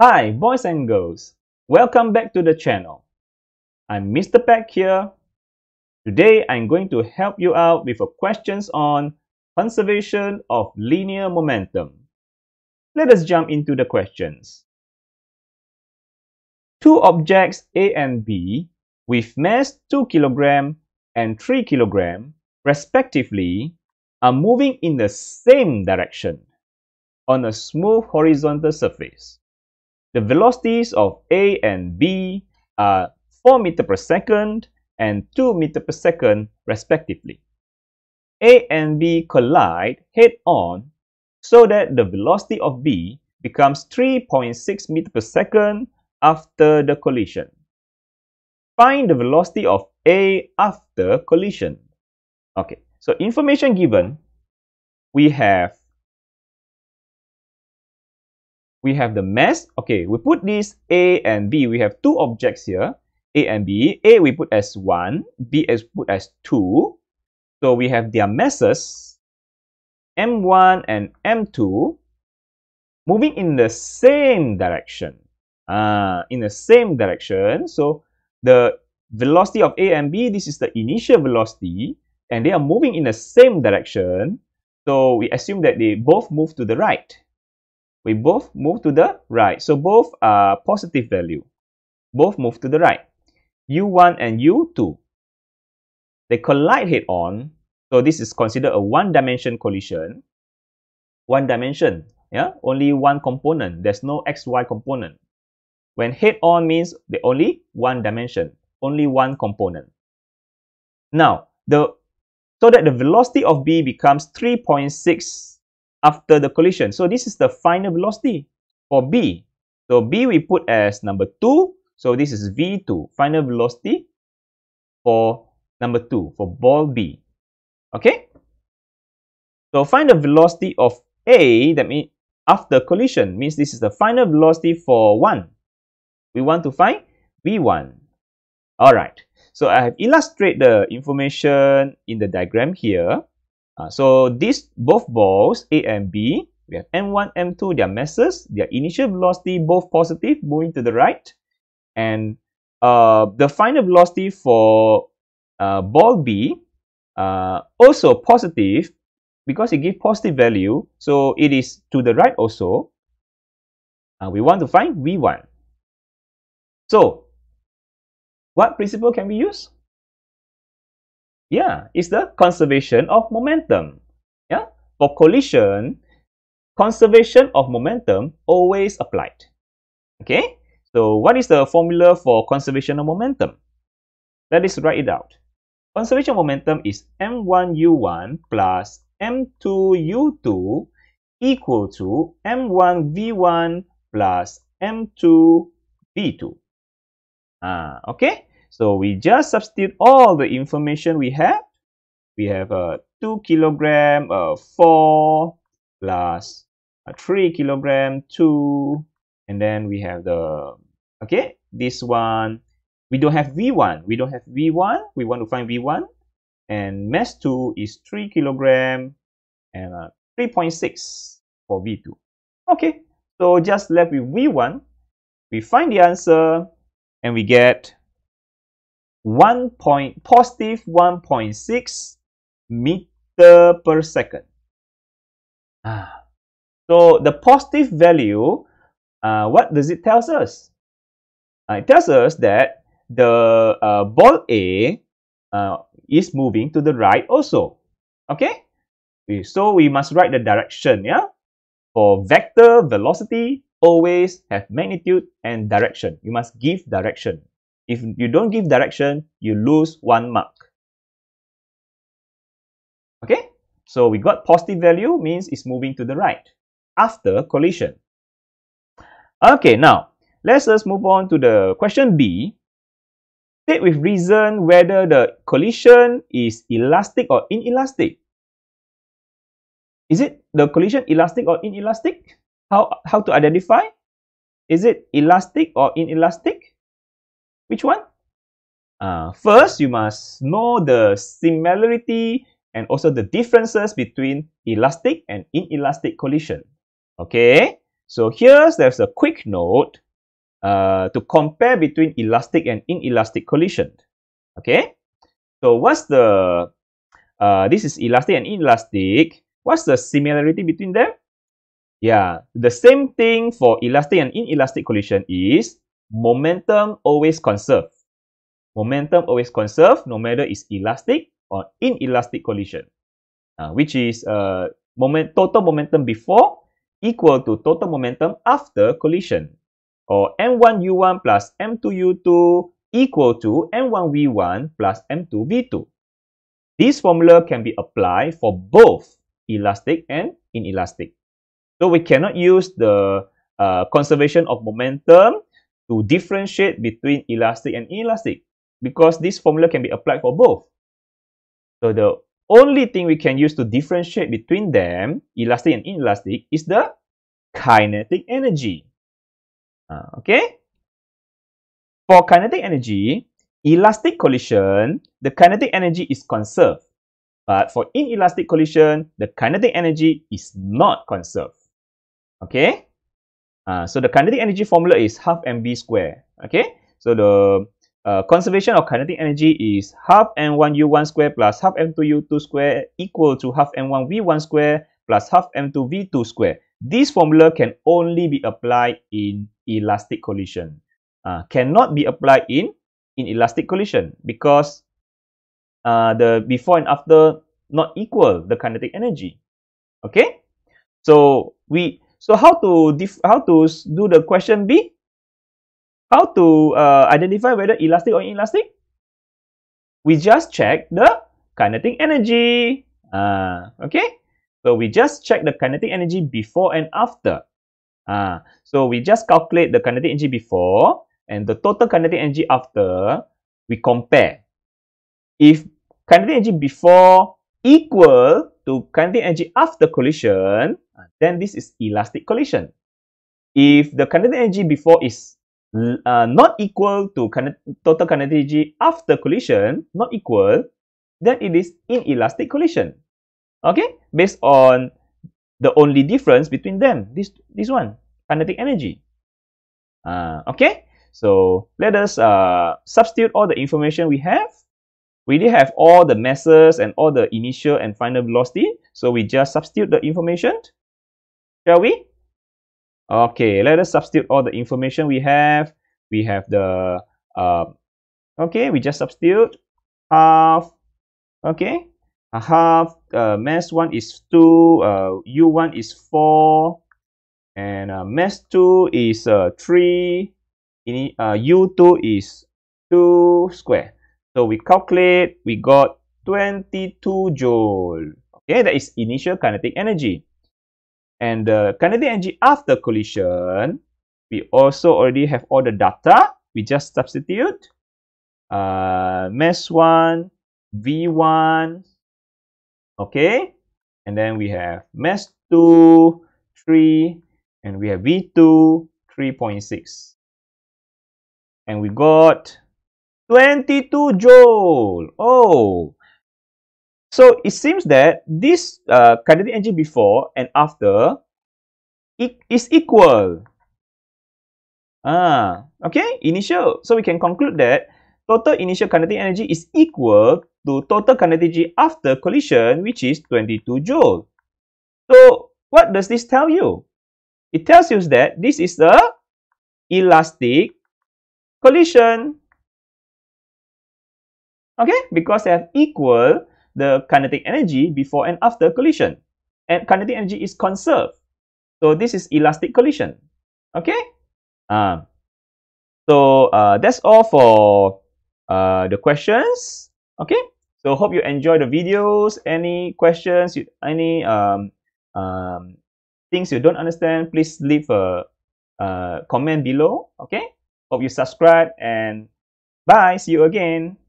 Hi boys and girls, welcome back to the channel. I'm Mr. Pek here. Today I'm going to help you out with a questions on conservation of linear momentum. Let us jump into the questions. Two objects A and B with mass 2 kg and 3 kg respectively are moving in the same direction on a smooth horizontal surface. The velocities of A and B are 4 meter per second and 2 meter per second respectively. A and B collide head-on so that the velocity of B becomes 3.6 meter per second after the collision. Find the velocity of A after collision. Okay, so information given, we have we have the mass. Okay, we put this A and B. We have two objects here, A and B. A we put as 1, B is put as 2. So we have their masses, M1 and M2, moving in the same direction. Uh, in the same direction. So the velocity of A and B, this is the initial velocity, and they are moving in the same direction. So we assume that they both move to the right we both move to the right. So both are positive value. Both move to the right. U1 and U2. They collide head on. So this is considered a one dimension collision. One dimension. Yeah, only one component. There's no XY component. When head on means the only one dimension, only one component. Now, the so that the velocity of B becomes 3.6 after the collision. So this is the final velocity for B. So B we put as number 2. So this is V2, final velocity for number 2, for ball B. Okay? So find the velocity of A, that means after collision, means this is the final velocity for 1. We want to find V1. Alright, so I have illustrated the information in the diagram here. Uh, so these both balls, A and B, we have M1, M2, their masses, their initial velocity both positive, moving to the right. And uh, the final velocity for uh, ball B uh, also positive because it gives positive value. So it is to the right also. Uh, we want to find V1. So what principle can we use? Yeah, it's the conservation of momentum. Yeah, for collision, conservation of momentum always applied. Okay, so what is the formula for conservation of momentum? Let us write it out. Conservation of momentum is m1u1 plus m2u2 equal to m1v1 plus m2v2. Ah, okay. So we just substitute all the information we have. We have a uh, 2 kilogram, uh, 4 plus a uh, 3 kilogram, 2. And then we have the, okay, this one. We don't have V1. We don't have V1. We want to find V1. And mass 2 is 3 kilogram and uh, 3.6 for V2. Okay, so just left with V1. We find the answer and we get 1 point, positive 1.6 meter per second. Ah. So the positive value, uh, what does it tell us? Uh, it tells us that the uh, ball A uh, is moving to the right also. Okay? So we must write the direction, yeah? For vector velocity, always have magnitude and direction. You must give direction. If you don't give direction, you lose one mark. Okay, so we got positive value means it's moving to the right after collision. Okay, now let's just move on to the question B. State with reason whether the collision is elastic or inelastic. Is it the collision elastic or inelastic? How, how to identify? Is it elastic or inelastic? Which one? Uh, first, you must know the similarity and also the differences between elastic and inelastic collision. Okay, So here's there's a quick note uh, to compare between elastic and inelastic collision. Okay, so what's the uh, this is elastic and inelastic. What's the similarity between them? Yeah, the same thing for elastic and inelastic collision is momentum always conserved. Momentum always conserved no matter is elastic or inelastic collision, uh, which is uh, moment total momentum before equal to total momentum after collision, or m1u1 plus m2u2 equal to m1v1 plus m2v2. This formula can be applied for both elastic and inelastic. So we cannot use the uh, conservation of momentum to differentiate between elastic and inelastic because this formula can be applied for both. So the only thing we can use to differentiate between them, elastic and inelastic, is the kinetic energy. Uh, okay? For kinetic energy, elastic collision, the kinetic energy is conserved. But for inelastic collision, the kinetic energy is not conserved. Okay? Uh, so the kinetic energy formula is half mv square. Okay? So the uh, conservation of kinetic energy is half m1u1 square plus half m2u2 square equal to half m1v1 square plus half m2v2 square. This formula can only be applied in elastic collision. Uh, cannot be applied in inelastic collision because uh, the before and after not equal the kinetic energy. Okay, so we so how to how to do the question B? How to uh, identify whether elastic or inelastic? We just check the kinetic energy. Uh, okay, so we just check the kinetic energy before and after. Uh, so we just calculate the kinetic energy before and the total kinetic energy after. We compare. If kinetic energy before equal to kinetic energy after collision, then this is elastic collision. If the kinetic energy before is uh, not equal to total kinetic energy after collision, not equal, then it is inelastic collision. Okay, based on the only difference between them, this this one, kinetic energy. Uh, okay, so let us uh, substitute all the information we have. We did have all the masses and all the initial and final velocity. So we just substitute the information. Shall we? Okay, let us substitute all the information we have. We have the, uh, okay, we just substitute half, okay, a half, uh, mass 1 is 2, uh, u1 is 4, and uh, mass 2 is uh, 3, in, uh, u2 is 2 square. So we calculate, we got 22 joule. Okay, that is initial kinetic energy. And the kinetic energy after collision, we also already have all the data. We just substitute uh, mass 1, V1, okay? And then we have mass 2, 3, and we have V2, 3.6. And we got 22 joule. Oh, so it seems that this uh, kinetic energy before and after is equal. Ah, okay, initial. So we can conclude that total initial kinetic energy is equal to total kinetic energy after collision, which is 22 joule. So what does this tell you? It tells you that this is a elastic collision. Okay, because they have equal the kinetic energy before and after collision. And kinetic energy is conserved. So this is elastic collision. Okay? Uh, so uh, that's all for uh, the questions. Okay? So hope you enjoy the videos. Any questions, any um, um, things you don't understand, please leave a, a comment below. Okay? Hope you subscribe and bye. See you again.